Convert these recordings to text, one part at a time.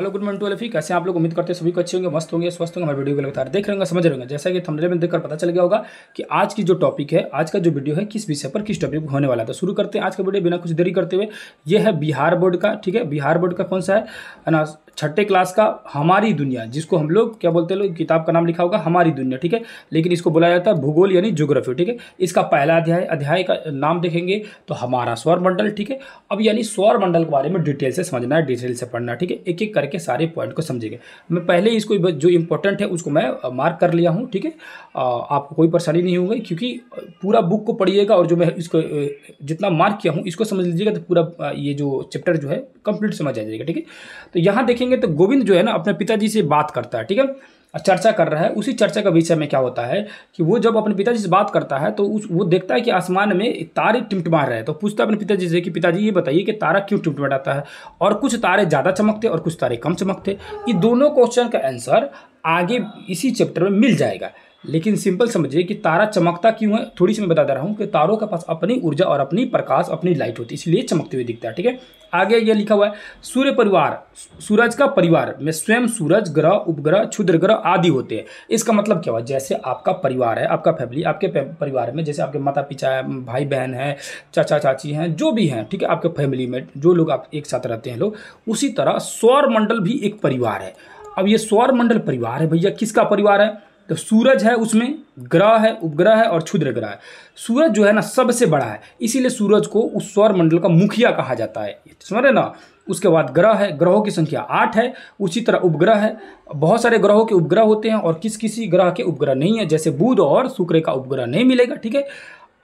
Hello, good morning to अलफी कैसे आप लोग? उम्मीद करते हैं सभी को अच्छे होंगे, मस्त होंगे, स्वस्थ होंगे, हमारे वीडियो को लगातार देख रहे होंगे, समझ रहे होंगे। जैसा कि थंबनेल में देखकर पता चल गया होगा कि आज की जो टॉपिक है, आज का जो वीडियो है, किस विषय पर किस टॉपिक होने वाला है। तो शुरू करते हैं आज का वीडियो बिना कुछ देरी करते हुए। ये है बिहार बोर्ड का, ठीक है? बिहार बोर्ड का कौन सा है? ना, छठे क्लास का, हमारी दुनिया, जिसको हम लोग, क्या बोलते हैं लोग, किताब का नाम लिखा होगा, हमारी दुनिया, ठीक है? लेकिन इसको बोला जाता है भूगोल यानी ज्योग्राफी ठीक है? इसका पहला अध्याय अध्याय का नाम देखेंगे तो हमारा सौर मंडल, ठीक है? अब यानी सौर मंडल के बारे में डिटेल से समझना है डिटेल से पढ़ना ठीक है? एक एक करके सारे पॉइंट को समझेंगे। मैं पहले इसको जो इंपॉर्टेंट है उसको मैं मार्क कर लिया हूँ, ठीक है? आपको कोई परेशानी नहीं होगी, क्योंकि पूरा बुक को पढ़िएगा और जो मैं इसको जितना मार्क किया हूँ, इसको समझ लीजिएगा तो पूरा ये जो चैप्टर जो है कंप्लीट समझ आ जाएगा, ठीक है? तो यहाँ देखेंगे तो गोविंद जो है ना, अपने पिताजी से बात करता है, ठीक है? चर्चा कर रहा है, उसी चर्चा का विषय में क्या होता है कि वो जब अपने पिताजी से बात करता है तो उस, वो देखता है कि आसमान में तारे टिमटमा रहे हैं तो पूछता है अपने पिताजी से कि पिताजी ये बताइए कि तारा क्यों टिमटमाता है? और कुछ तारे ज़्यादा चमकते और कुछ तारे कम चमकते? ये दोनों क्वेश्चन का आंसर आगे इसी चैप्टर में मिल जाएगा। लेकिन सिंपल समझिए कि तारा चमकता क्यों है? थोड़ी सी मैं बता दे रहा हूँ कि तारों के पास अपनी ऊर्जा और अपनी प्रकाश, अपनी लाइट होती है, इसलिए चमकते हुए दिखता है, ठीक है? आगे यह लिखा हुआ है, सूर्य परिवार, सूरज का परिवार में स्वयं सूरज, ग्रह, उपग्रह, क्षुद्र ग्रह आदि होते हैं। इसका मतलब क्या हुआ? जैसे आपका परिवार है, आपका फैमिली आपके परिवार में जैसे आपके माता पिता है, भाई बहन है, चाचा चाची हैं, जो भी हैं, ठीक है? आपके फैमिली में जो लोग आप एक साथ रहते हैं लोग, उसी तरह सौर मंडल भी एक परिवार है। अब ये सौर मंडल परिवार है भैया, किसका परिवार है? तो सूरज है उसमें, ग्रह है, उपग्रह है और क्षुद्र ग्रह है। सूरज जो है ना सबसे बड़ा है, इसीलिए सूरज को उस सौर मंडल का मुखिया कहा जाता है। समझ रहे ना? उसके बाद ग्रह है, ग्रहों की संख्या आठ है, उसी तरह उपग्रह है। बहुत सारे ग्रहों के उपग्रह होते हैं और किस किसी ग्रह के उपग्रह नहीं है, जैसे बुध और शुक्र का उपग्रह नहीं मिलेगा, ठीक है?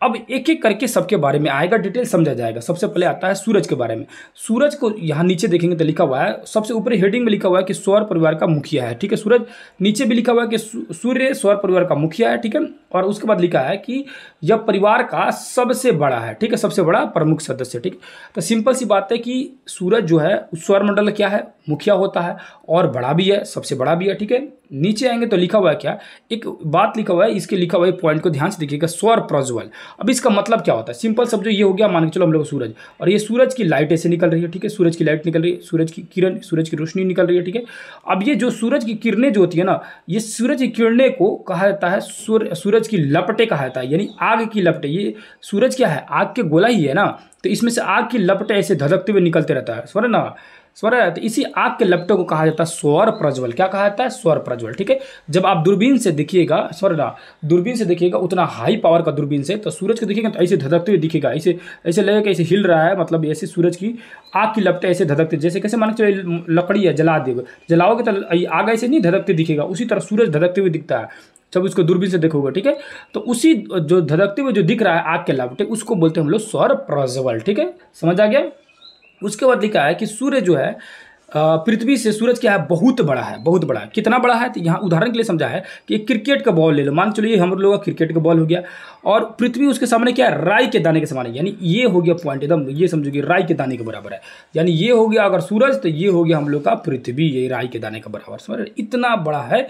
अब एक एक करके सबके बारे में आएगा, डिटेल समझा जाएगा। सबसे पहले आता है सूरज के बारे में। सूरज को यहाँ नीचे देखेंगे तो लिखा हुआ है, सबसे ऊपर हेडिंग में लिखा हुआ है कि सौर परिवार का मुखिया है, ठीक है? सूरज नीचे भी लिखा हुआ है कि सूर्य सौर परिवार का मुखिया है, ठीक है? और उसके बाद लिखा है कि यह परिवार का सबसे बड़ा है, ठीक है? सबसे बड़ा प्रमुख सदस्य, ठीक? तो सिंपल सी बात है कि सूरज जो है सौर मंडल क्या है? मुखिया होता है और बड़ा भी है, सबसे बड़ा भी है, ठीक है? नीचे आएँगे तो लिखा हुआ है क्या? एक बात लिखा हुआ है, इसके लिखा हुआ है पॉइंट को ध्यान से देखिएगा, स्वर प्रज्वल। अब इसका मतलब क्या होता है? सिंपल सब जो ये हो गया, मान के चलो हम लोग सूरज। और ये सूरज की लाइट ऐसे निकल रही है, ठीक है? सूरज की लाइट निकल रही है, सूरज की किरण, सूरज की रोशनी निकल रही है, ठीक है? अब ये जो सूरज की किरणें जो होती है ना, ये सूरज की किरणें को कहा जाता है सूरज की लपटे कहा जाता है, यानी आग की लपटे। ये सूरज क्या है? आग के गोला ही है ना? तो इसमें से आग की लपटे ऐसे धधकते हुए निकलते रहता है, समझ ना? स्वर तो इसी आग के लपटे को कहा जाता है स्वर प्रज्वल। क्या कहा जाता है? स्वर प्रज्वल, ठीक है? जब आप दूरबीन से देखिएगा, स्वर दूरबीन से देखिएगा, उतना हाई पावर का दूरबीन से तो सूरज को देखिएगा तो ऐसे धधकते हुए दिखेगा, ऐसे ऐसे लगेगा ऐसे हिल रहा है मतलब ऐसे सूरज की आग की लपटे ऐसे धधकते, जैसे कैसे मान चलो लकड़ी है, जला देगा, जलाओगे तो आग ऐसे नहीं धधकते दिखेगा, उसी तरह सूरज धधकते हुए दिखता है, जब उसको दूरबीन से देखोगे, ठीक है? तो उसी जो धधकते हुए जो दिख रहा है आग के लपटे, उसको बोलते हैं हम लोग स्वर प्रज्वल, ठीक है? समझ आ गया? उसके बाद लिखा है कि सूर्य जो है पृथ्वी से सूरज क्या है बहुत बड़ा है, बहुत बड़ा है। कितना बड़ा है? तो यहाँ उदाहरण के लिए समझा है कि क्रिकेट का बॉल ले लो। मान चलो ये हम लोग का क्रिकेट का बॉल हो गया और पृथ्वी उसके सामने क्या है? राई के दाने के समान है। यानी ये हो गया पॉइंट एकदम, ये समझो कि राई के दाने के बराबर है। यानी ये हो गया अगर सूरज तो ये हो गया हम लोग का पृथ्वी, ये राई के दाने के बराबर। समझ इतना बड़ा है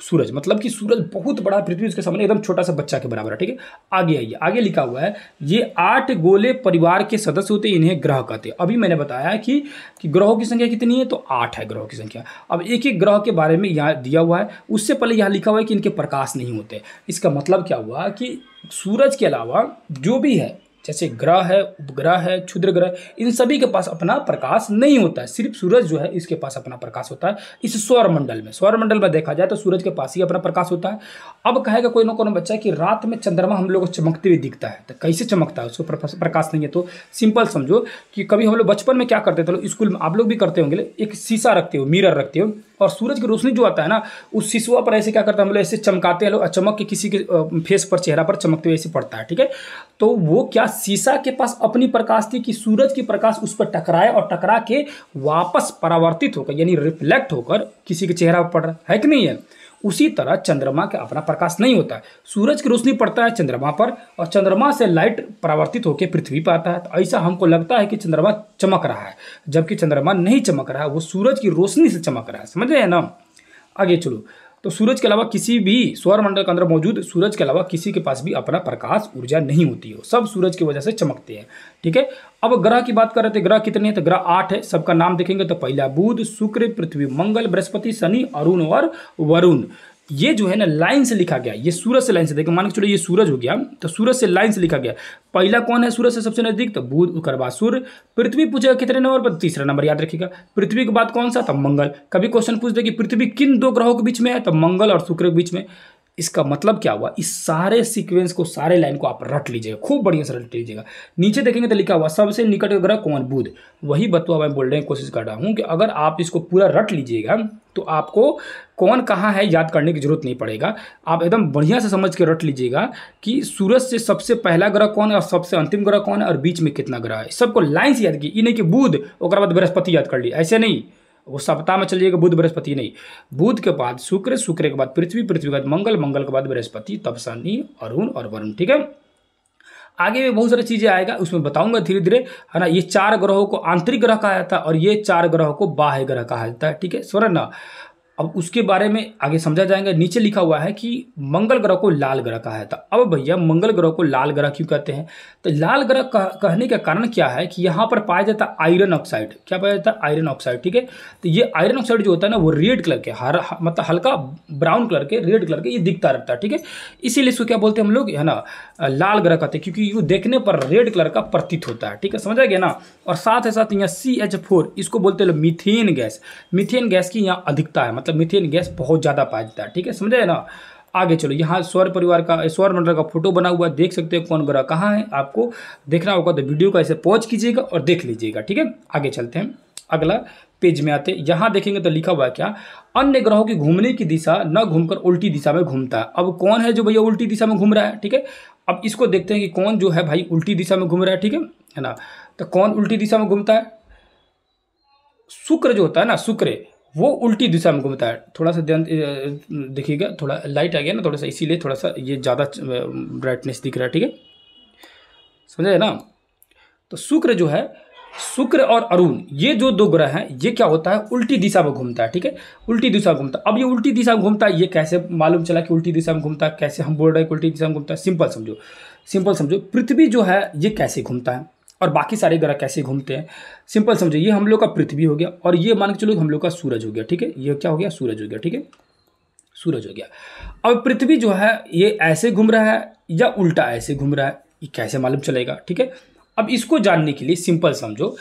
सूरज मतलब कि सूरज बहुत बड़ा पृथ्वी, उसके सामने एकदम छोटा सा बच्चा के बराबर है, ठीक है? आगे आइए, आगे लिखा हुआ है, ये आठ गोले परिवार के सदस्य होते हैं, इन्हें ग्रह कहते हैं। अभी मैंने बताया कि कि ग्रहों की संख्या कितनी है? तो आठ है ग्रहों की संख्या। अब एक एक ग्रह के बारे में यहाँ दिया हुआ है, उससे पहले यहाँ लिखा हुआ है कि इनके प्रकाश नहीं होते। इसका मतलब क्या हुआ कि सूरज के अलावा जो भी है जैसे ग्रह है, उपग्रह है, क्षुद्र ग्रह, इन सभी के पास अपना प्रकाश नहीं होता है। सिर्फ़ सूरज जो है, इसके पास अपना प्रकाश होता है। इस सौर मंडल में सौर मंडल में देखा जाए तो सूरज के पास ही अपना प्रकाश होता है। अब कहेगा कोई ना कोई बच्चा कि रात में चंद्रमा हम लोग को चमकते हुए दिखता है। तो कैसे चमकता है? उसको प्रकाश नहीं है तो सिंपल समझो कि कभी हम लोग बचपन में क्या करते थे? स्कूल में आप लोग भी करते होंगे। एक शीशा रखते हो, मिरर रखते हो। और सूरज की रोशनी जो आता है ना, उस शिशुआ पर ऐसे क्या करता है लोग ऐसे चमकाते हैं लोग चमक के किसी के फेस पर, चेहरा पर चमकते हुए ऐसे पड़ता है, ठीक है? तो वो क्या शीशा के पास अपनी प्रकाश थी कि सूरज की प्रकाश उस पर टकराए और टकरा के वापस परावर्तित होकर, यानी रिफ्लेक्ट होकर किसी के चेहरा पर पड़ रहा है कि नहीं है? उसी तरह चंद्रमा का अपना प्रकाश नहीं होता है। सूरज की रोशनी पड़ता है चंद्रमा पर और चंद्रमा से लाइट परावर्तित होकर पृथ्वी पर आता है। तो ऐसा हमको लगता है कि चंद्रमा चमक रहा है। जबकि चंद्रमा नहीं चमक रहा है, वो सूरज की रोशनी से चमक रहा है। समझ रहे हैं ना? आगे चलो। तो सूरज के अलावा किसी भी सौर मंडल के अंदर मौजूद सूरज के अलावा किसी के पास भी अपना प्रकाश ऊर्जा नहीं होती है। सब सूरज की वजह से चमकते हैं, ठीक है? अब ग्रह की बात कर रहे थे, ग्रह कितने हैं? तो ग्रह आठ है, सबका नाम देखेंगे तो पहला बुध, शुक्र, पृथ्वी, मंगल, बृहस्पति, शनि, अरुण और वरुण। ये जो है ना, लाइन से लिखा गया, ये सूरज से लाइन से, देखो, मान के चलो ये सूरज हो गया तो सूरज से लाइन से लिखा गया। पहला कौन है सूरज से सबसे नज़दीक? तो बुध उसके बाद सूर्य पृथ्वी पूछेगा कितने नंबर पर? तीसरा नंबर, याद रखिएगा। पृथ्वी के बाद कौन सा? तो मंगल। कभी क्वेश्चन पूछ दे कि पृथ्वी किन दो ग्रहों के बीच में है? तो मंगल और शुक्र के बीच में। इसका मतलब क्या हुआ? इस सारे सीक्वेंस को, सारे लाइन को आप रट लीजिएगा। खूब बढ़िया से रट लीजिएगा। नीचे देखेंगे तो लिखा हुआ, सबसे निकट ग्रह कौन? बुध। वही बतुआ मैं बोलने की कोशिश कर रहा हूँ कि अगर आप इसको पूरा रट लीजिएगा तो आपको कौन कहाँ है याद करने की ज़रूरत नहीं पड़ेगा। आप एकदम बढ़िया से समझ के रट लीजिएगा कि सूरज से सबसे पहला ग्रह कौन है और सबसे अंतिम ग्रह कौन है और बीच में कितना ग्रह है। सबको लाइन से याद की ये नहीं कि बुध और बाद बृहस्पति याद कर ली। ऐसे नहीं। वो सप्ताह में चलिएगा बुध, बृहस्पति नहीं। बुध के बाद शुक्र शुक्र के बाद पृथ्वी पृथ्वी के बाद मंगल मंगल के बाद बृहस्पति, तब शनि, अरुण और वरुण, ठीक है? आगे भी बहुत सारी चीज़ें आएगा, उसमें बताऊँगा धीरे धीरे है ना? ये चार ग्रहों को आंतरिक ग्रह कहा जाता है और ये चार ग्रहों को बाह्य ग्रह कहा जाता है, ठीक है? स्वर्ण अब उसके बारे में आगे समझा जाएगा। नीचे लिखा हुआ है कि मंगल ग्रह को लाल ग्रह कहा जाता अब भैया मंगल ग्रह को लाल ग्रह क्यों कहते हैं? तो लाल ग्रह कह, कहने का कारण क्या है कि यहाँ पर पाया जाता है आयरन ऑक्साइड। क्या पाया जाता है? आयरन ऑक्साइड ठीक है? तो ये आयरन ऑक्साइड जो होता है ना वो रेड कलर के हर मतलब हल्का ब्राउन कलर के रेड कलर के ये दिखता रहता है ठीक है? इसीलिए इसको क्या बोलते हैं हम लोग है ना लाल ग्रह कहते हैं क्योंकि वो देखने पर रेड कलर का प्रतीत होता है ठीक है? समझा गया ना? और साथ ही साथ यहाँ सी इसको बोलते हैं मिथेन गैस। मिथेन गैस की यहाँ अधिकता है मतलब मीथेन गैस बहुत ज़्यादा पाया जाता है, ठीक है, समझे ना? आगे चलो, यहाँ स्वर परिवार का स्वर मंडल का फ़ोटो बना हुआ देख सकते हो कौन ग्रह कहाँ है, आपको देखना होगा तो वीडियो का ऐसे पॉज कीजिएगा और देख लीजिएगा, ठीक है? आगे चलते हैं, अगला पेज में आते यहाँ देखेंगे तो लिखा हुआ है क्या? अन्य ग्रहों की घूमने की दिशा न घूमकर उल्टी दिशा में घूमता है। अब कौन है जो भैया उल्टी दिशा में घूम रहा है, ठीक है? अब इसको देखते हैं कि कौन जो है भाई उल्टी दिशा में घूम रहा है, ठीक है? है ना? तो कौन उल्टी दिशा में घूमता है? शुक्र जो होता है ना, शुक्र। वो उल्टी दिशा में घूमता है। थोड़ा सा ध्यान देखिएगा, थोड़ा लाइट आ गया ना, थोड़ा सा, इसीलिए थोड़ा सा ये ज़्यादा ब्राइटनेस दिख रहा है, ठीक है? समझा समझे ना? तो शुक्र जो है, शुक्र और अरुण, ये जो दो ग्रह हैं, ये क्या होता है? उल्टी दिशा में घूमता है, ठीक है? उल्टी दिशा में घूमता है। अब ये उल्टी दिशा में घूमता है, ये कैसे मालूम चला कि उल्टी दिशा में घूमता है? कैसे हम बोल रहे हैं उल्टी दिशा में घूमता है? सिंपल समझो। सिंपल समझो, पृथ्वी जो है, ये कैसे घूमता है? और बाकी सारे ग्रह कैसे घूमते हैं। सिंपल समझो, ये हम लोग का पृथ्वी हो गया और ये मान के चलो हम लोग का सूरज हो गया, ठीक है? ये क्या हो गया? सूरज हो गया, ठीक है? सूरज हो गया। अब पृथ्वी जो है, ये ऐसे घूम रहा है या उल्टा ऐसे घूम रहा है, ये कैसे मालूम चलेगा, ठीक है? अब इसको जानने के लिए सिंपल समझो,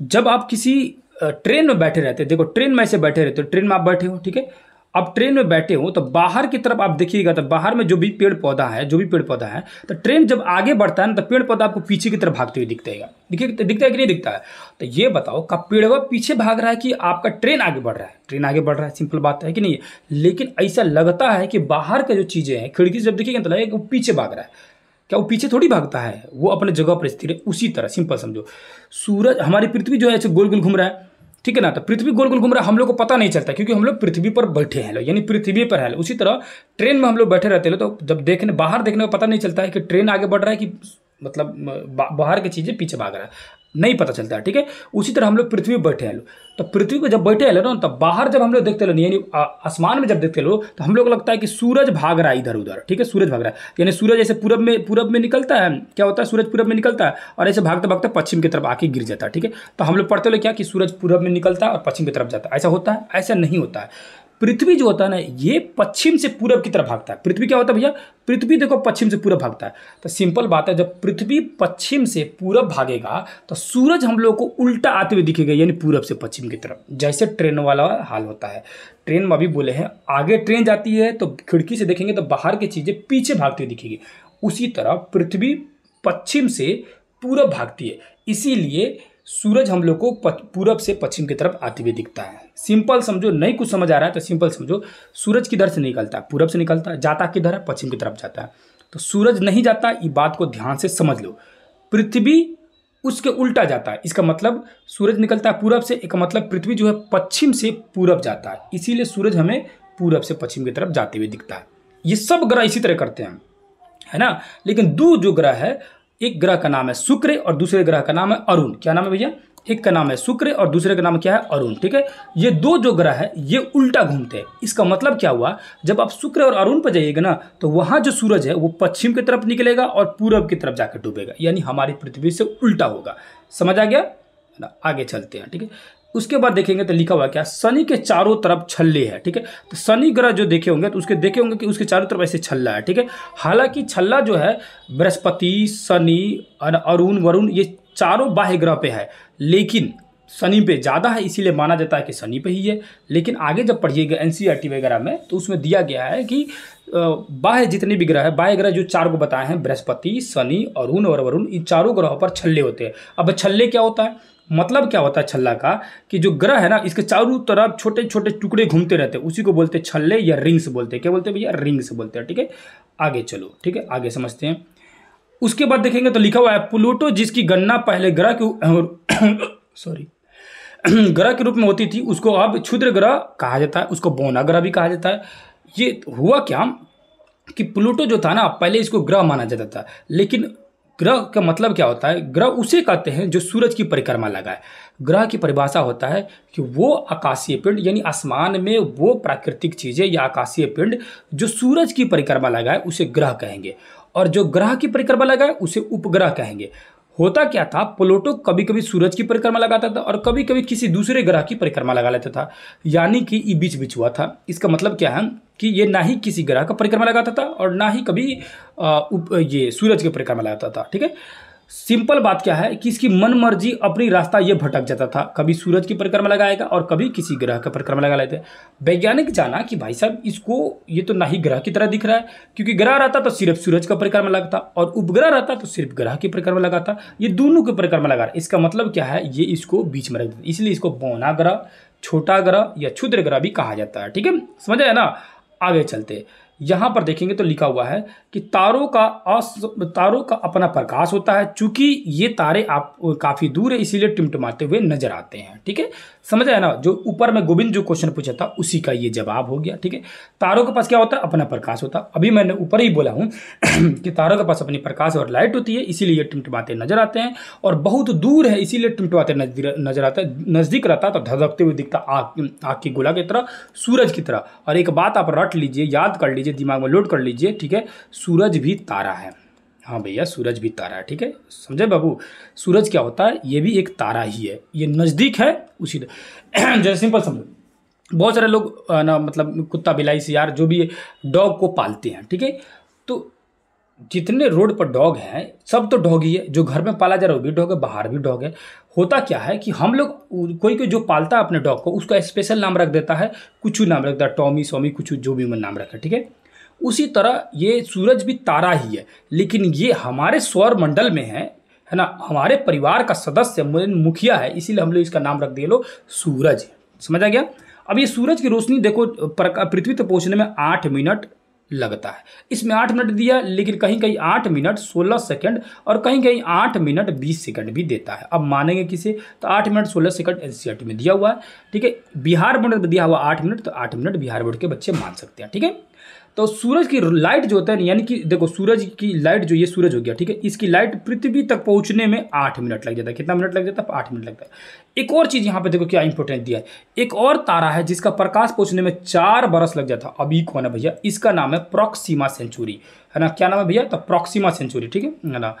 जब आप किसी ट्रेन में बैठे रहते देखो ट्रेन में ऐसे बैठे रहते हो ट्रेन में आप बैठे हो, ठीक है? अब ट्रेन में बैठे हो तो बाहर की तरफ़ आप देखिएगा तो बाहर में जो भी पेड़ पौधा है, जो भी पेड़ पौधा है तो ट्रेन जब आगे बढ़ता है ना तो पेड़ पौधा आपको पीछे की तरफ़ भागते हुए दिखते हैं। दिखता है कि नहीं दिखता है? तो ये बताओ का पेड़वा पीछे भाग रहा है कि आपका ट्रेन आगे बढ़ रहा है? ट्रेन आगे बढ़ रहा है, सिंपल बात है कि नहीं? लेकिन ऐसा लगता है कि बाहर का जो चीज़ें हैं, खिड़की से जब देखिएगा तो लगेगा वो पीछे भाग रहा है। क्या वो पीछे थोड़ी भागता है? वो अपने जगह पर स्थिर है, उसी तरह, सिंपल समझो। सूरज, हमारी पृथ्वी जो है, ऐसे गोल गोल घूम रहा है। ठीक है ना? तो पृथ्वी गोल गोल घूम रहा है, हम लोग को पता नहीं चलता, क्योंकि हम लोग पृथ्वी पर बैठे हैं यानी पृथ्वी पर है उसी तरह ट्रेन में हम लोग बैठे रहते हैं तो जब देखने, बाहर देखने में पता नहीं चलता है कि ट्रेन आगे बढ़ रहा है कि मतलब बाहर की चीज़ें पीछे भाग रहा है। नहीं पता चलता है, ठीक है? उसी तरह हम लोग पृथ्वी पर बैठे हैं तो पृथ्वी पर जब बैठे हैं ना, तब बाहर जब हम लोग देखते लो यानी आसमान में जब देखते लो तो हम लोग को लगता है कि सूरज भाग रहा है इधर उधर, ठीक है? सूरज भाग रहा है। यानी सूरज ऐसे पूरब में पूरब में निकलता है, क्या होता है? सूरज पूरब में निकलता है और ऐसे भागते भागते पश्चिम की तरफ़ आके गिर जाता है, ठीक है? तो हम लोग पढ़ते लो क्या कि सूरज पूरब में निकलता है और पश्चिम की तरफ़ जाता है। ऐसा होता है? ऐसा नहीं होता है। पृथ्वी जो होता है ना, ये पश्चिम से पूरब की तरफ़ भागता है। पृथ्वी क्या होता है भैया? पृथ्वी देखो पश्चिम से पूरब भागता है। तो सिंपल बात है, जब पृथ्वी पश्चिम से पूरब भागेगा तो सूरज हम लोग को उल्टा आते हुए दिखेगा, यानी पूरब से पश्चिम की तरफ़। जैसे ट्रेन वाला हाल होता है। ट्रेन में अभी बोले हैं, आगे ट्रेन जाती है तो खिड़की से देखेंगे तो बाहर की चीज़ें पीछे भागती हुई दिखेगी। उसी तरह पृथ्वी पश्चिम से पूरब भागती है। इसीलिए सूरज हम लोग को पूरब से पश्चिम की तरफ़ आते हुए दिखता है। सिंपल समझो, नहीं कुछ समझ आ रहा है तो सिंपल समझो, सूरज किधर से निकलता है? पूरब से निकलता जाता किधर है? पश्चिम की तरफ़ जाता है। तो सूरज नहीं जाता, ये बात को ध्यान से समझ लो। पृथ्वी उसके उल्टा जाता है। इसका मतलब सूरज निकलता है पूरब से एक मतलब पृथ्वी जो है पश्चिम से पूरब जाता है। इसीलिए सूरज हमें पूरब से पश्चिम की तरफ़ जाते हुए दिखता है। ये सब ग्रह इसी तरह करते हैं, है ना? लेकिन दो जो ग्रह है एक ग्रह का नाम है शुक्र और दूसरे ग्रह का नाम है अरुण। क्या नाम है भैया? एक का नाम है शुक्र और दूसरे का नाम क्या है? अरुण। ठीक है? ये दो जो ग्रह है, ये उल्टा घूमते हैं। इसका मतलब क्या हुआ? जब आप शुक्र और अरुण पर जाइएगा ना तो वहाँ जो सूरज है, वो पश्चिम की तरफ़ निकलेगा और पूरब की तरफ़ जाकर डूबेगा। यानी हमारी पृथ्वी से उल्टा होगा। समझ आ गया? ना? आगे चलते हैं, ठीक है? उसके बाद देखेंगे तो लिखा हुआ क्या? शनि के चारों तरफ़ छल्ले है, ठीक है? तो शनि ग्रह जो देखे होंगे तो उसके देखे होंगे कि उसके चारों तरफ़ ऐसे छल्ला है, ठीक है? हालाँकि छल्ला जो है, बृहस्पति, शनि अरुण, वरुण, ये चारों बाह्य ग्रह पे है, लेकिन शनि पे ज़्यादा है, इसीलिए माना जाता है कि शनि पे ही है। लेकिन आगे जब पढ़िएगा एन वगैरह में तो उसमें दिया गया है कि बाह्य जितने भी ग्रह है, बाह्य ग्रह जो चार को बताए हैं, बृहस्पति, शनि, अरुण और वरुण, इन चारों ग्रहों पर छल्ले होते हैं। अब छल्ले क्या होता है? मतलब क्या होता है छल्ला का? कि जो ग्रह है ना, इसके चारों तरफ़ छोटे छोटे टुकड़े घूमते रहते हैं। उसी को बोलते हैं छल्ले या रिंग्स बोलते हैं। क्या बोलते हैं भैया? रिंग्स बोलते हैं, ठीक है? आगे चलो, ठीक है? आगे समझते हैं। उसके बाद देखेंगे तो लिखा हुआ है, प्लूटो, जिसकी गणना पहले ग्रह के सॉरी ग्रह के रूप में होती थी, उसको अब क्षुद्र ग्रह कहा जाता है, उसको बोना ग्रह भी कहा जाता है। ये हुआ क्या कि प्लूटो जो था ना, पहले इसको ग्रह माना जाता था, लेकिन ग्रह का मतलब क्या होता है? ग्रह उसे कहते हैं जो सूरज की परिक्रमा लगाए। ग्रह की परिभाषा होता है कि वो आकाशीय पिंड, यानी आसमान में वो प्राकृतिक चीज़ें या आकाशीय पिंड जो सूरज की परिक्रमा लगाए, उसे ग्रह कहेंगे। और जो ग्रह की परिक्रमा लगाए, उसे उपग्रह कहेंगे। होता क्या था? प्लूटो कभी कभी सूरज की परिक्रमा लगाता था और कभी कभी किसी दूसरे ग्रह की परिक्रमा लगा लेता था। यानी कि ये बीच बीच हुआ था। इसका मतलब क्या है कि ये ना ही किसी ग्रह का परिक्रमा लगाता था और ना ही कभी आ, उप, ये सूरज की परिक्रमा लगाता था। ठीक है? सिंपल बात क्या है कि इसकी मन मर्ज़ी अपनी रास्ता ये भटक जाता था। कभी सूरज की परिक्रमा लगाएगा और कभी किसी ग्रह का परिक्रमा लगा लेते। वैज्ञानिक जाना कि भाई साहब, इसको ये तो ना ही ग्रह की तरह दिख रहा है, क्योंकि ग्रह रहता तो सिर्फ़ सूरज का परिक्रमा लगता और उपग्रह रहता तो सिर्फ़ ग्रह की परिक्रमा लगाता। ये दोनों की परिक्रमा लगा रहा इसका मतलब क्या है? ये इसको बीच में रख देता इसलिए इसको बौना ग्रह, छोटा ग्रह या क्षुद्र ग्रह भी कहा जाता है। ठीक है? समझ आया ना? आगे चलते। यहाँ पर देखेंगे तो लिखा हुआ है कि तारों का अस, तारों का अपना प्रकाश होता है, चूँकि ये तारे आप, काफ़ी दूर है, इसीलिए टिमटिमाते हुए नज़र आते हैं, ठीक है? समझ आया ना? जो ऊपर में गोविंद जो क्वेश्चन पूछा था, उसी का ये जवाब हो गया, ठीक है? तारों के पास क्या होता है? अपना प्रकाश होता है। अभी मैंने ऊपर ही बोला हूँ कि तारों के पास अपनी प्रकाश और लाइट होती है, इसीलिए ये टिमटिमाते नज़र आते हैं, और बहुत दूर है, इसीलिए टिमटिमाते नज़र आते हैं। नज़दीक रहता तो धधकते हुए दिखता आग आग की गोला की तरह, सूरज की तरह। और एक बात आप रट लीजिए, याद कर लीजिए दिमाग में लोड कर लीजिए, ठीक है? सूरज भी तारा है। हाँ भैया, सूरज भी तारा है, ठीक है? समझे बाबू? सूरज क्या होता है? ये भी एक तारा ही है। ये नज़दीक है, उसी जैसे सिंपल समझो। बहुत सारे लोग ना मतलब कुत्ता बिलाई से यार जो भी डॉग को पालते हैं, ठीक है? तो जितने रोड पर डॉग हैं, सब तो डॉग ही है। जो घर में पाला जा रहा है, वो भी डॉग है, बाहर भी डॉग है। होता क्या है कि हम लोग कोई कोई जो पालता है अपने डॉग को, उसका स्पेशल नाम रख देता है कुछ नाम रखता है टॉमी सोमी कुछ जो भी नाम रखा ठीक है? उसी तरह ये सूरज भी तारा ही है। लेकिन ये हमारे सौर मंडल में है है ना? हमारे परिवार का सदस्य मुखिया है, इसीलिए हम लोग इसका नाम रख दिए लो सूरज। समझ आ गया? अब ये सूरज की रोशनी देखो पृथ्वी तक पहुँचने में आठ मिनट लगता है। इसमें आठ मिनट दिया, लेकिन कहीं कहीं आठ मिनट सोलह सेकंड और कहीं कहीं आठ मिनट बीस सेकंड भी देता है। अब मानेंगे किसे? तो आठ मिनट सोलह सेकंड एन में दिया हुआ है, ठीक है? बिहार बोर्ड दिया हुआ आठ मिनट तो आठ मिनट बिहार बोर्ड के बच्चे मान सकते हैं, ठीक है? तो सूरज की लाइट जो होता है यानी कि देखो, सूरज की लाइट जो, ये सूरज हो गया, ठीक है? इसकी लाइट पृथ्वी तक पहुँचने में आठ मिनट लग जाता है। कितना मिनट लग जाता है? आठ मिनट लगता है। एक और चीज़ यहाँ पे देखो क्या इंपॉर्टेंट दिया है। एक और तारा है जिसका प्रकाश पहुँचने में चार बरस लग जाता है। अभी कौन है भैया? इसका नाम है प्रोक्सीमा सेंचुरी है ना? क्या नाम है भैया? तो प्रोक्सीमा सेंचुरी ठीक है? ना?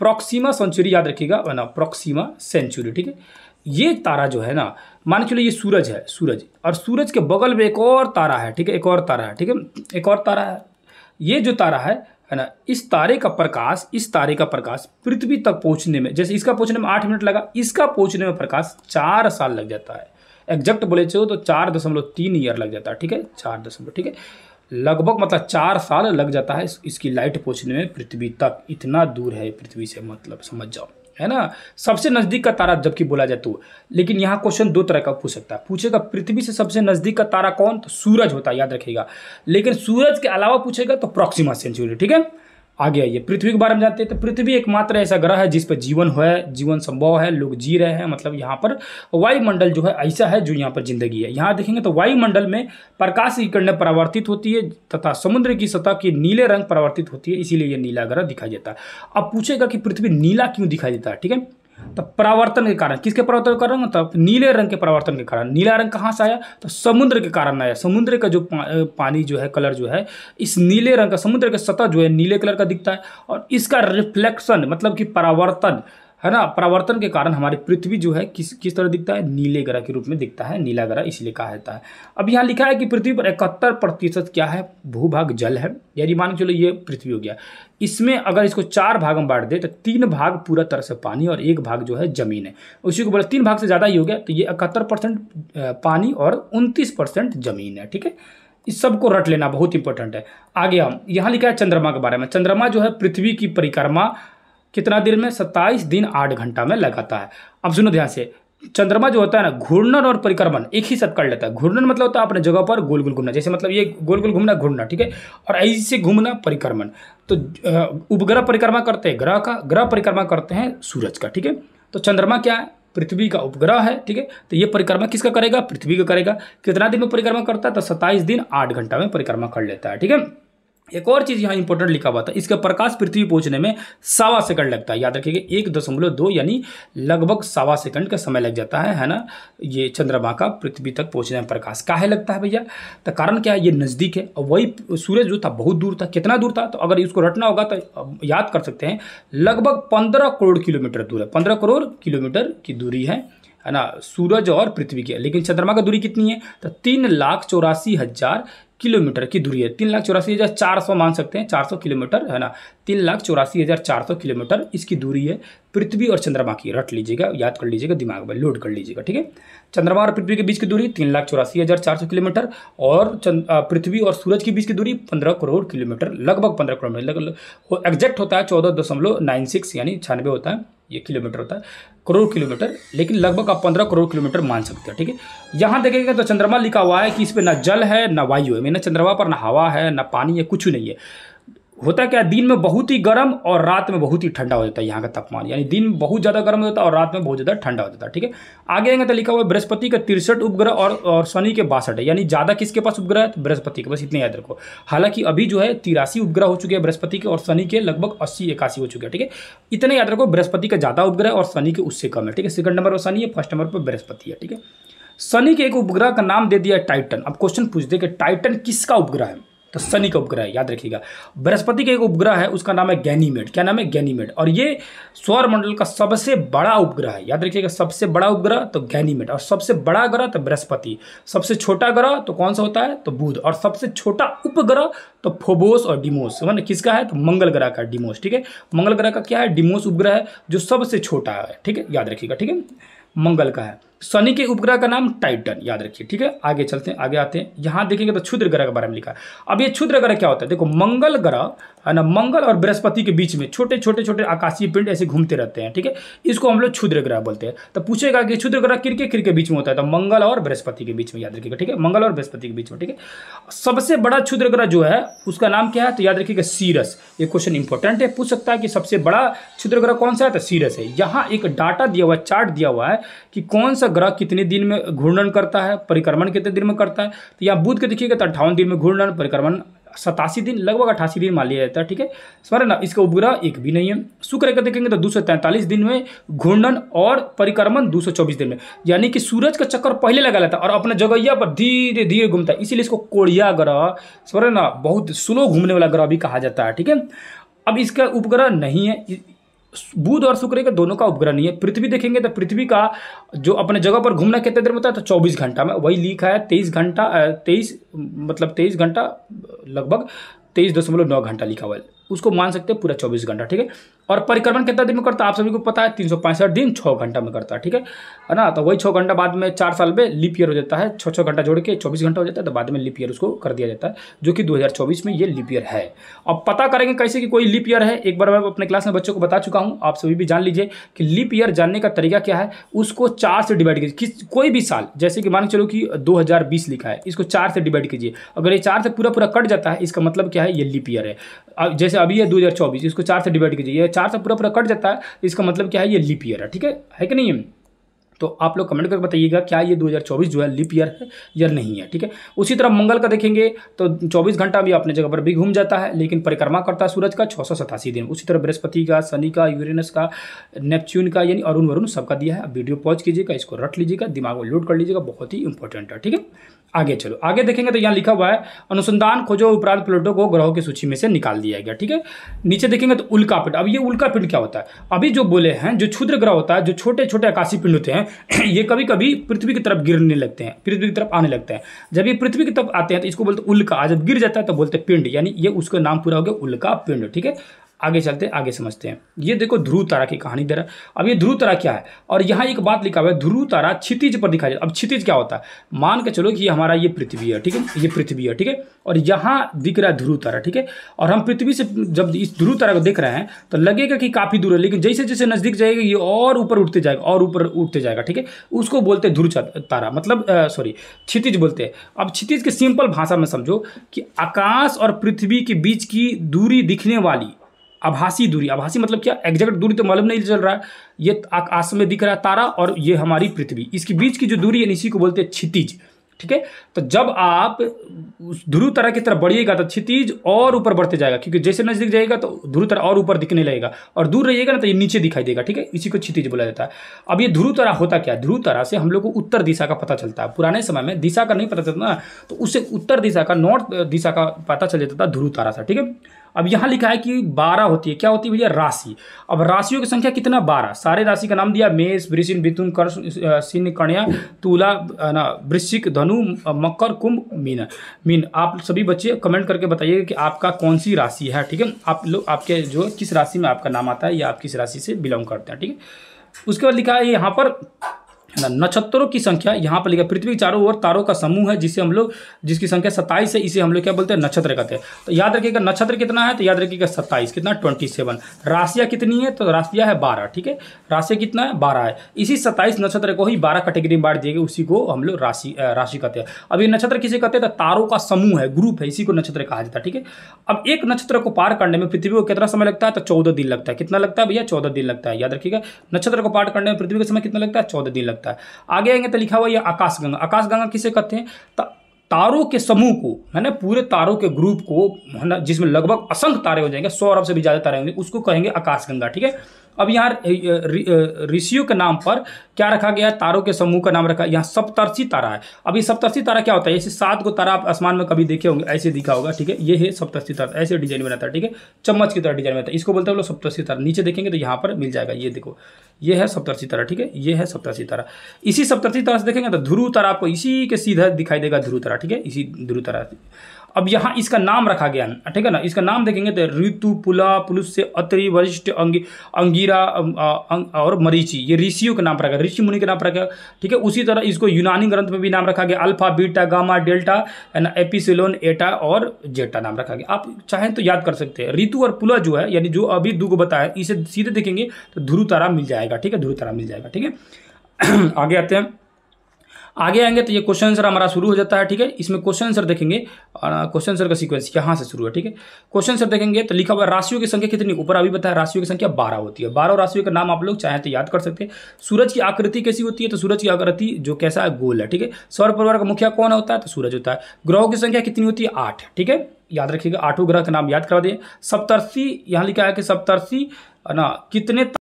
प्रोक्सीमा सेंचुरी याद रखिएगा ना? प्रोक्सीमा सेंचुरी ठीक है? ये तारा जो है ना मान चलो ये सूरज है, सूरज। और सूरज के बगल में एक और तारा है, ठीक है? एक और तारा है, ठीक है? एक और तारा है। ये जो तारा है है ना, इस तारे का प्रकाश, इस तारे का प्रकाश पृथ्वी तक पहुँचने में, जैसे इसका पहुँचने में आठ मिनट लगा, इसका पहुँचने में प्रकाश चार साल लग जाता है। एग्जैक्ट बोले चाहो तो चार दशमलव तीन ईयर लग जाता है, ठीक है? चार दशमलव, ठीक है? लगभग मतलब चार साल लग जाता है इसकी लाइट पहुँचने में पृथ्वी तक। इतना दूर है पृथ्वी से मतलब समझ जाओ। है ना? सबसे नज़दीक का तारा जबकि बोला जाए तो। लेकिन यहाँ क्वेश्चन दो तरह का पूछ सकता है। पूछेगा, पृथ्वी से सबसे नज़दीक का तारा कौन? तो सूरज होता है, याद रखेगा लेकिन सूरज के अलावा पूछेगा तो प्रॉक्सिमा सेंचुरी ठीक है? आगे आइए पृथ्वी के बारे में जानते हैं तो पृथ्वी एकमात्र ऐसा ग्रह है जिस पर जीवन है, जीवन संभव है, लोग जी रहे हैं मतलब यहाँ पर वायुमंडल जो है ऐसा है जो यहाँ पर ज़िंदगी है। यहाँ देखेंगे तो वायुमंडल में प्रकाश की किरणें परावर्तित होती है तथा समुद्र की सतह की नीले रंग परावर्तित होती है, इसीलिए यह नीला ग्रह दिखाई देता है। अब पूछेगा कि पृथ्वी नीला क्यों दिखाई देता है, ठीक है? तो परावर्तन के कारण। किसके परावर्तन के कारण? तो नीले रंग के परावर्तन के कारण। नीला रंग कहाँ से आया? तो समुद्र के कारण आया। समुद्र का जो पा, पानी जो है कलर जो है इस नीले रंग का समुद्र का सतह जो है नीले कलर का दिखता है। और इसका रिफ्लेक्शन मतलब कि परावर्तन है ना? परावर्तन के कारण हमारी पृथ्वी जो है किस किस तरह दिखता है? नीले ग्रह के रूप में दिखता है, नीला ग्रह इसलिए कहा जाता है। अब यहाँ लिखा है कि पृथ्वी पर इकहत्तर प्रतिशत क्या है? भूभाग जल है। यानी मान चलो ये पृथ्वी हो गया। इसमें अगर इसको चार भाग में बांट दे तो तीन भाग पूरा तरह से पानी और एक भाग जो है ज़मीन है। उसी को बोला तीन भाग से ज़्यादा ही हो गया तो ये इकहत्तर परसेंट पानी और उनतीस परसेंट ज़मीन है, ठीक है? इस सबको रट लेना बहुत इंपॉर्टेंट है। आगे हम, यहाँ लिखा है चंद्रमा के बारे में। चंद्रमा जो है पृथ्वी की परिक्रमा कितना दिन में? सत्ताईस दिन आठ घंटा में लगाता है अब सुनो ध्यान से, चंद्रमा जो होता है ना, घूर्णन और परिक्रमण, एक ही साथ कर लेता है। घूर्णन मतलब होता है अपने जगह पर गोल गोल घूमना, जैसे मतलब ये गोल गोल घूमना घूमना ठीक है? और ऐसे घूमना, परिक्रमण। तो उपग्रह परिक्रमा करते हैं, ग्रह का, ग्रह परिक्रमा करते हैं सूरज का, ठीक है? तो चंद्रमा क्या है? पृथ्वी का उपग्रह है, ठीक है? तो ये परिक्रमा किसका करेगा? पृथ्वी का करेगा। कितना दिन में परिक्रमा करता है? तो सत्ताईस दिन आठ घंटा में परिक्रमा कर लेता है, ठीक है? एक और चीज़ यहाँ इंपॉर्टेंट लिखा हुआ था, इसका प्रकाश पृथ्वी पहुँचने में सवा सेकंड लगता है। याद रखिएगा, एक दशमलव दो यानी लगभग सवा सेकंड का समय लग जाता है है ना? ये चंद्रमा का पृथ्वी तक पहुँचने में प्रकाश काहे लगता है भैया? तो कारण क्या है? ये नज़दीक है, और वही सूरज जो था बहुत दूर था। कितना दूर था? तो अगर इसको रटना होगा तो याद कर सकते हैं, लगभग पंद्रह करोड़ किलोमीटर दूर है। पंद्रह करोड़ किलोमीटर की दूरी है। है ना, सूरज और पृथ्वी की। लेकिन चंद्रमा की दूरी कितनी है? तो तीन लाख चौरासी हज़ार किलोमीटर की दूरी है। तीन लाख चौरासी हज़ार चार सौ मान सकते हैं, चार सौ किलोमीटर, है ना? तीन लाख चौरासी हज़ार चार सौ किलोमीटर इसकी दूरी है पृथ्वी और चंद्रमा की। रट लीजिएगा, याद कर लीजिएगा, दिमाग में लोड कर लीजिएगा, ठीक है? चंद्रमा और पृथ्वी के बीच की दूरी तीन लाख चौरासी हज़ार चार सौ किलोमीटर और पृथ्वी और सूरज के बीच की दूरी पंद्रह करोड़ किलोमीटर, लगभग पंद्रह करोड़ एग्जैक्ट होता है चौदह दशमलव नाइन सिक्स, यानी छियानवे होता है। ये किलोमीटर होता है, करोड़ किलोमीटर, लेकिन लगभग आप पंद्रह करोड़ किलोमीटर मान सकते हैं, ठीक है? यहाँ देखेंगे तो चंद्रमा लिखा हुआ है कि इस पर ना जल है, ना वायु है मैंने चंद्रमा पर ना हवा है, ना पानी है, कुछ नहीं है। होता क्या, दिन में बहुत ही गर्म और रात में बहुत ही ठंडा हो जाता है यहाँ का तापमान। यानी दिन बहुत ज़्यादा गर्म हो जाता है और रात में बहुत ज़्यादा ठंडा हो जाता है, ठीक है? आगे आएँगे तो लिखा हुआ है, बृहस्पति का तिरसठ उपग्रह और और शनि के बासठ है। यानी ज़्यादा किसके पास उपग्रह है? तो बृहस्पति के, बस इतने याद रखो। हालाँकि अभी जो है तिरासी उपग्रह हो चुके हैं बृहस्पति के और शनि के, लगभग अस्सी, इक्यासी हो चुके हैं, ठीक है? इतने याद रखो, बृहस्पति का ज़्यादा उपग्रह और शनि के उससे कम है, ठीक है? सेकंड नंबर पर शनि है, फ़र्स्ट नंबर पर बृहस्पति है, ठीक है? शनि के एक उपग्रह का नाम दे दिया टाइटन। अब क्वेश्चन पूछ दे कि टाइटन किसका उपग्रह है? तो शनि का उपग्रह है, याद रखिएगा। बृहस्पति का एक उपग्रह है, उसका नाम है गैनीमेड। क्या नाम है? गैनीमेड। और ये सौर मंडल का सबसे बड़ा उपग्रह है। याद रखिएगा, सबसे बड़ा उपग्रह तो गैनीमेड। और सबसे बड़ा ग्रह तो बृहस्पति। सबसे छोटा ग्रह तो कौन सा होता है? तो बुध। और सबसे छोटा उपग्रह तो फोबोस और डिमोस। मैंने किसका है? तो मंगल ग्रह का, डिमोस। ठीक है? मंगल ग्रह का क्या है? डिमोस उपग्रह है, जो सबसे छोटा है। ठीक है? याद रखिएगा, ठीक है? मंगल का है। शनि के उपग्रह का नाम टाइटन, याद रखिए, ठीक है? आगे चलते हैं, आगे आते हैं। यहाँ देखेंगे तो क्षुद्र ग्रह के बारे में लिखा है। अब ये क्षुद्र ग्रह क्या होता है? देखो, मंगल ग्रह, है ना, मंगल और बृहस्पति के बीच में छोटे छोटे छोटे आकाशीय पिंड ऐसे घूमते रहते हैं, ठीक है? इसको हम लोग क्षुद्र ग्रह बोलते हैं। तो पूछेगा कि क्षुद्र ग्रह किरके किर के बीच में होता है? तो मंगल और बृहस्पति के बीच में, याद रखिएगा, ठीक है? मंगल और बृहस्पति के बीच में, ठीक है? सबसे बड़ा क्षुद्र ग्रह जो है, उसका नाम क्या है? तो याद रखिएगा, सीरस। ये क्वेश्चन इंपॉर्टेंट है, पूछ सकता है कि सबसे बड़ा क्षुद्र ग्रह कौन सा है? तो सीरस है। यहाँ एक डाटा दिया हुआ है, चार्ट दिया हुआ है कि कौन सा ग्रह कितने दिन में घूर्णन करता है, परिक्रमण कितने दिन में करता है तो यहाँ बुध के देखिएगा तो अट्ठावन दिन में घूर्णन, परिक्रमण, सतासी दिन, लगभग अट्ठासी दिन मान लिया जाता है, ठीक है? समझ ना? इसका उपग्रह एक भी नहीं है। शुक्र का देखेंगे तो दो दिन में घूर्णन और परिक्रमण 224 दिन में। यानी कि सूरज का चक्कर पहले लगा लेता है और अपने जगहिया पर धीरे धीरे घूमता है। इसीलिए इसको कोड़िया ग्रह, समझ ना? बहुत स्लो घूमने वाला ग्रह भी कहा जाता है, ठीक है? अब इसका उपग्रह नहीं है। बुध और शुक्र के दोनों का उपग्रह नहीं है। पृथ्वी देखेंगे तो पृथ्वी का जो अपने जगह पर घूमना कितने देर में होता है? तो चौबीस घंटा में। वही लिखा है, तेईस घंटा तेईस मतलब तेईस घंटा, लगभग तेईस दशमलव नौ घंटा लिखा हुआ है। उसको मान सकते हैं पूरा चौबीस घंटा, ठीक है? और परिक्रमण कितना दिन में करता है? आप सभी को पता है, तीन सौ पैंसठ दिन छः घंटा में करता है, ठीक है? ना? तो वही छः घंटा बाद में चार साल में लिप ईयर हो जाता है छः छः घंटा जोड़ के चौबीस घंटा हो जाता है तो बाद में लिप ईयर उसको कर दिया जाता है, जो कि 2024 में ये लिप ईयर है। अब पता करेंगे कैसे कि कोई लिप ईयर है? एक बार मैं अपने क्लास में बच्चों को बता चुका हूँ, आप सभी भी जान लीजिए कि लिप ईयर जानने का तरीका क्या है? उसको चार से डिवाइड कीजिए, किस, कोई भी साल, जैसे कि मान चलो कि दो हज़ार बीस लिखा है, इसको चार से डिवाइड कीजिए। अगर ये चार से पूरा पूरा कट जाता है, इसका मतलब क्या है? ये लिप ईयर है। जैसे अभी है दो हज़ार चौबीस, इसको चार से डिवाइड कीजिए चार से पूरा पूरा कट जाता है, इसका मतलब क्या है, ये लिप ईयर है, ठीक है? है कि नहीं? तो आप लोग कमेंट करके बताइएगा क्या ये 2024 जो है लिप ईयर है या नहीं है, ठीक है? उसी तरह मंगल का देखेंगे तो 24 घंटा भी अपने जगह पर भी घूम जाता है, लेकिन परिक्रमा करता है सूरज का छः सौ सतासी दिन। उसी तरह बृहस्पति का, शनि का, यूरेनस का, नेपच्यून का, यानी अरुण वरुण सबका दिया है। वीडियो पॉज कीजिएगा, इसको रट लीजिएगा, दिमाग में लोड कर लीजिएगा, बहुत ही इंपॉर्टेंट है, ठीक है? आगे चलो, आगे देखेंगे तो यहाँ लिखा हुआ है, अनुसंधान खोजो उपरांत प्लेटो को ग्रहों की सूची में से निकाल दिया गया, ठीक है? नीचे देखेंगे तो उल्का पिंड। अब ये उल्का पिंड क्या होता है? अभी जो बोले हैं, जो क्षुद्र ग्रह होता है, जो छोटे छोटे आकाशीय पिंड होते हैं ये कभी कभी पृथ्वी की तरफ़ गिरने लगते हैं, पृथ्वी की तरफ़ आने लगते हैं। जब ये पृथ्वी की तरफ़ आते हैं तो इसको बोलते उल्का, जब गिर जाता है तो बोलते पिंड, यानी ये उसका नाम पूरा हो गया उल्का पिंड, ठीक है? आगे चलते, आगे समझते हैं। ये देखो ध्रुव तारा की कहानी दे रहा है। अब ये ध्रुव तारा क्या है? और यहाँ एक बात लिखा हुआ है ध्रुव तारा क्षितिज पर दिखाई अब क्षितिज क्या होता है? मान के चलो कि हमारा ये पृथ्वी है, ठीक है? ये पृथ्वी है, ठीक है? और यहाँ दिख रहा है ध्रुव तारा ठीक है? और हम पृथ्वी से जब इस ध्रुव तारा को देख रहे हैं तो लगेगा कि काफ़ी दूर है, लेकिन जैसे जैसे नज़दीक जाएगा, ये और ऊपर उठते जाएगा, और ऊपर उठते जाएगा, ठीक है? उसको बोलते हैं ध्रुव तारा मतलब सॉरी क्षितिज बोलते हैं। अब क्षितिज के सिंपल भाषा में समझो कि आकाश और पृथ्वी के बीच की दूरी दिखने वाली आभासी दूरी, आभासी मतलब क्या? एग्जैक्ट दूरी तो मालूम नहीं चल रहा। है ये आकाश में दिख रहा है तारा और ये हमारी पृथ्वी। इसके बीच की जो दूरी है, इसी को बोलते हैं क्षितिज, ठीक है? तो जब आप ध्रुव तरह की तरफ़ बढ़िएगा तो क्षितिज और ऊपर बढ़ते जाएगा, क्योंकि जैसे नज़दीक जाएगा तो ध्रुव तरह और ऊपर दिखने लगेगा और दूर रहिएगा ना तो ये नीचे दिखाई देगा, ठीक है? इसी को क्षितिज बोला जाता है। अब ये ध्रुव तरह होता क्या? ध्रुव तरह से हम लोग को उत्तर दिशा का पता चलता है। पुराने समय में दिशा का नहीं पता चलता ना तो उससे उत्तर दिशा का, नॉर्थ दिशा का पता चल जाता था ध्रुव तारा सा, ठीक है? अब यहाँ लिखा है कि बारह होती है। क्या होती है भैया? राशि। अब राशियों की संख्या कितना? बारह। सारे राशि का नाम दिया मेष वृषिन मिथुन कर सिंह, कन्या, तुला ना, वृश्चिक, धनु मकर, कुंभ, मीन। मीन, आप सभी बच्चे कमेंट करके बताइए कि आपका कौन सी राशि है, ठीक है? आप लोग आपके जो किस राशि में आपका नाम आता है या आप किस राशि से बिलोंग करते हैं, ठीक है? उसके बाद लिखा है यहाँ पर है ना? नक्षत्रों की संख्या यहाँ पर लिखा पृथ्वी चारों ओर तारों का समूह है, जिसे हम लोग, जिसकी संख्या सत्ताईस है, इसे हम लोग क्या बोलते हैं? नक्षत्र कहते हैं। तो याद रखिएगा नक्षत्र कितना है तो याद रखिएगा सत्ताईस कितना? Twenty seven. राशियाँ कितनी है? तो राशियाँ है बारह, ठीक है? राशि कितना है? बारह है। इसी सत्ताईस नक्षत्र को ही बारह कैटेगरी में बांट दिए गए, उसी को हम लोग राशि राशि कहते हैं। अब ये नक्षत्र किसे कहते हैं? तो तारों का समूह है, ग्रुप है, इसी को नक्षत्र कहा जाता है, ठीक है? अब एक नक्षत्र को पार करने में पृथ्वी को कितना समय लगता है? तो चौदह दिन लगता है। कितना लगता है भैया? चौदह दिन लगता है। याद रखिएगा, नक्षत्र को पार करने में पृथ्वी का समय कितना लगता है? चौदह दिन लगता है। आगे आएँगे तो लिखा हुआ ये आकाश गंगा आकाश गंगा किसे कहते हैं? तारों के समूह को है ना पूरे तारों के ग्रुप को, है ना, जिसमें लगभग असंख्य तारे हो जाएँगे, सौ अरब से भी ज़्यादा तारे होंगे, उसको कहेंगे आकाश गंगा ठीक है? अब यहाँ ऋषियों के नाम पर क्या रखा गया तारों के समूह का नाम रखा यहाँ सप्तर्षि तारा है। अब ये सप्तर्षि तारा क्या होता है? ऐसे सात को तारा आप आसमान में कभी देखे होंगे, ऐसे दिखा होगा, ठीक है? ये है सप्तर्षि तारा, ऐसे डिज़ाइन बनाता है ठीक है? चम्मच की तरह डिज़ाइन बनाता है इसको बोलते हैं लोग सप्तर्षि तारा। नीचे देखेंगे तो यहाँ पर मिल जाएगा। ये देखो, ये है सप्तर्षि तारा, ठीक है? ये है सप्तर्षि तारा। इसी सप्तर्षि तारा से देखेंगे तो ध्रुव तारा आपको इसी के सीधा दिखाई देगा, ध्रुव तारा, ठीक है? इसी ध्रुव तारा अब यहाँ इसका नाम रखा गया ठीक है ना? इसका नाम देखेंगे तो ऋतु पुला पुलुस से अत्रि वरिष्ठ अंगी अंगीरा अंग, और मरीची ये ऋषियों का नाम रखा गया ऋषि मुनि का नाम रखा ठीक है? उसी तरह इसको यूनानी ग्रंथ में भी नाम रखा गया alpha beta gamma delta and epsilon eta और जेटा नाम रखा गया। आप चाहें तो याद कर सकते हैं ऋतु और पुला जो है यानी जो अभी दो बताया इसे सीधे देखेंगे तो ध्रुव तारा मिल जाएगा ठीक है? ध्रुव तारा मिल जाएगा ठीक है? आगे आते हैं। आगे आएँगे तो ये क्वेश्चन आंसर हमारा शुरू हो जाता है, ठीक है? इसमें क्वेश्चन आंसर देखेंगे। क्वेश्चन आंसर का सीक्वेंस यहाँ से शुरू है, ठीक है? क्वेश्चन आंसर देखेंगे तो लिखा हुआ राशियों की संख्या कितनी? ऊपर अभी बताया राशियों की संख्या बारह होती है। बारह राशियों का नाम आप लोग चाहें तो याद कर सकते हैं। सूरज की आकृति कैसी होती है? तो सूरज की आकृति जो कैसा है, गोल है, ठीक है? सौर परिवार का मुखिया कौन होता है? तो सूरज होता है। ग्रहों की संख्या कितनी होती है? आठ, ठीक है? याद रखिएगा, आठों ग्रह का नाम याद करा दिए सप्तर्षि, यहाँ लिखा है कि सप्तर्षि ना? कितने